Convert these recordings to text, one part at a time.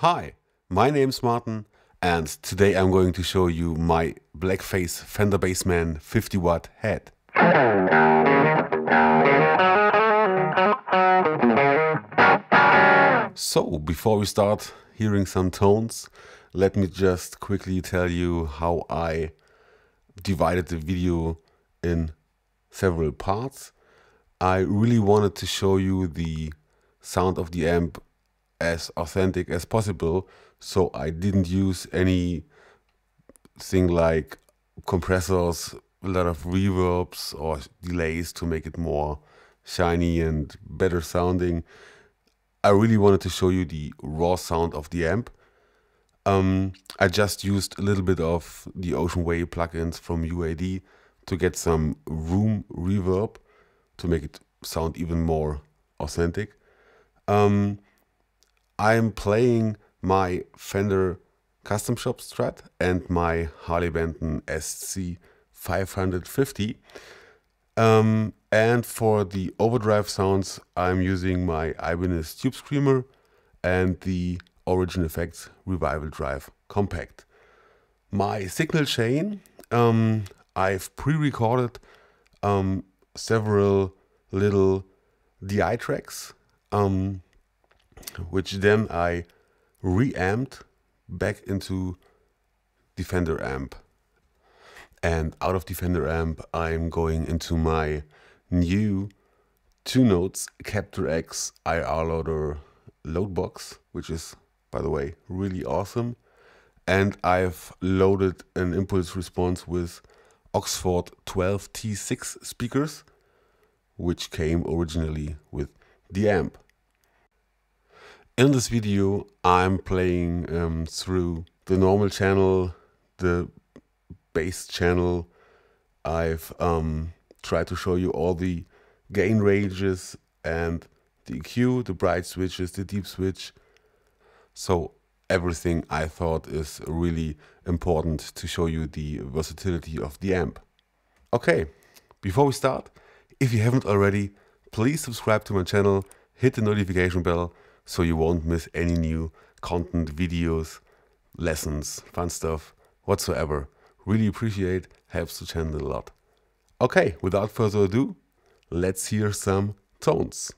Hi, my name's Martin and today I'm going to show you my Blackface Fender Bassman 50 watt head. So, before we start hearing some tones, let me just quickly tell you how I divided the video in several parts. I really wanted to show you the sound of the amp as authentic as possible, so I didn't use any thing like compressors, a lot of reverbs or delays to make it more shiny and better sounding. I really wanted to show you the raw sound of the amp. Um, I just used a little bit of the Ocean Way plugins from UAD to get some room reverb to make it sound even more authentic. Um, I'm playing my Fender Custom Shop Strat and my Harley Benton SC 550. Um, and for the overdrive sounds, I'm using my Ibanez Tube Screamer and the Origin Effects Revival Drive Compact. My signal chain, um, I've pre-recorded um, several little DI tracks, um, which then I reamped back into the Fender amp. And out of the Fender amp, I'm going into my new two notes Captor X IR loader load box, which is, by the way, really awesome. And I've loaded an impulse response with Oxford 12T6 speakers, which came originally with the amp. In this video, I'm playing um, through the normal channel, the bass channel. I've um, tried to show you all the gain ranges and the EQ, the bright switches, the deep switch. So everything I thought is really important to show you the versatility of the amp. Okay, before we start, if you haven't already, please subscribe to my channel, hit the notification bell so you won't miss any new content, videos, lessons, fun stuff, whatsoever. Really appreciate, helps the channel a lot. Okay, without further ado, let's hear some tones.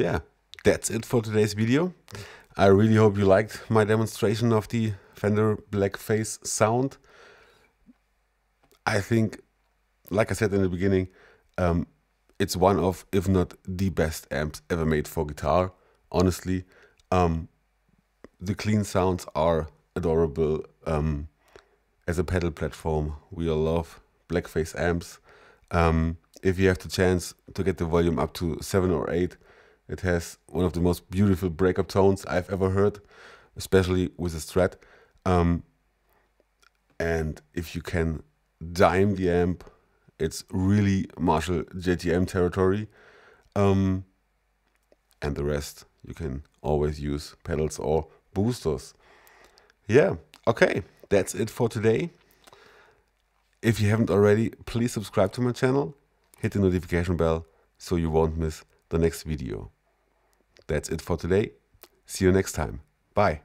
Yeah, that's it for today's video. I really hope you liked my demonstration of the Fender Blackface sound. I think, like I said in the beginning, um, it's one of, if not the best amps ever made for guitar. Honestly, um, the clean sounds are adorable. Um, as a pedal platform, we all love Blackface amps. Um, if you have the chance to get the volume up to seven or eight, it has one of the most beautiful breakup tones I've ever heard, especially with a Strat. Um, and if you can dime the amp, it's really Marshall JTM territory. Um, and the rest you can always use pedals or boosters. Yeah, okay, that's it for today. If you haven't already, please subscribe to my channel, hit the notification bell so you won't miss the next video. That's it for today. See you next time. Bye.